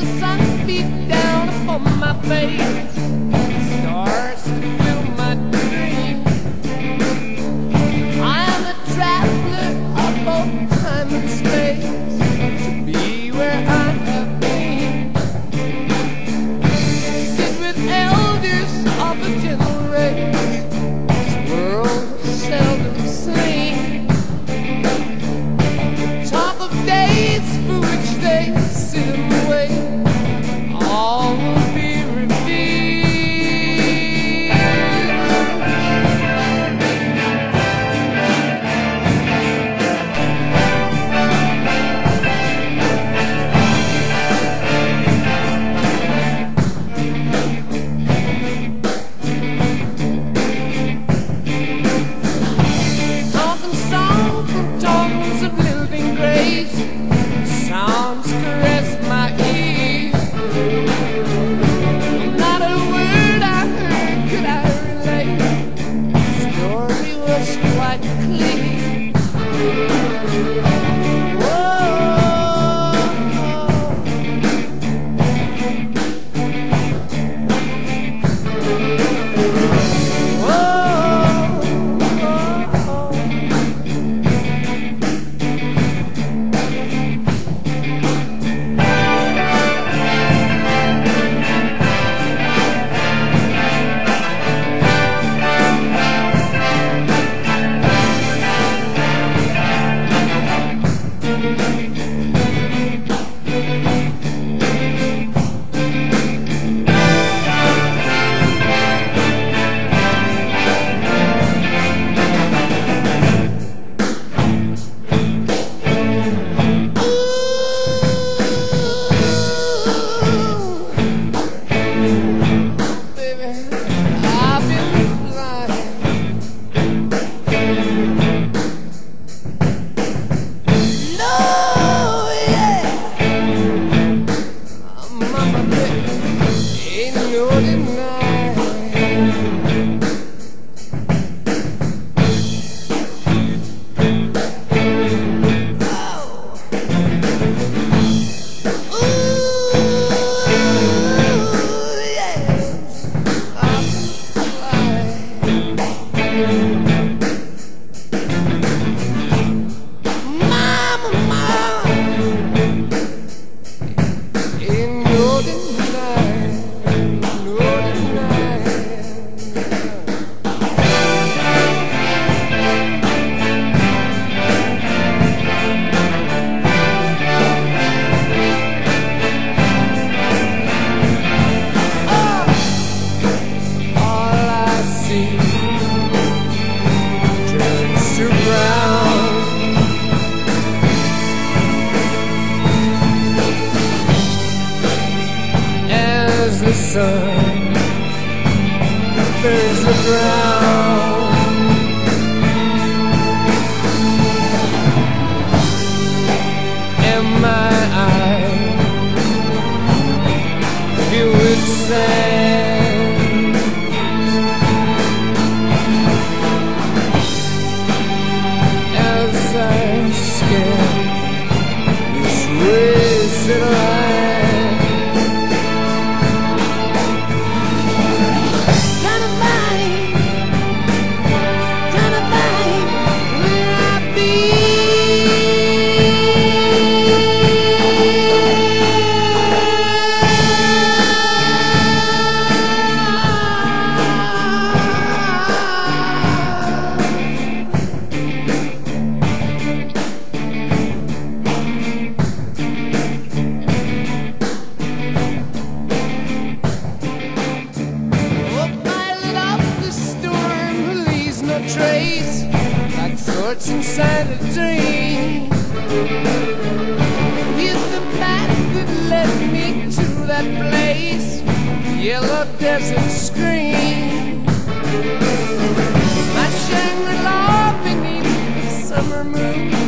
the sun beat down upon my face. There's the sun, there's the ground. Inside a dream. He's the path that led me to that place, yellow desert screen. My Shangri-La beneath the summer moon.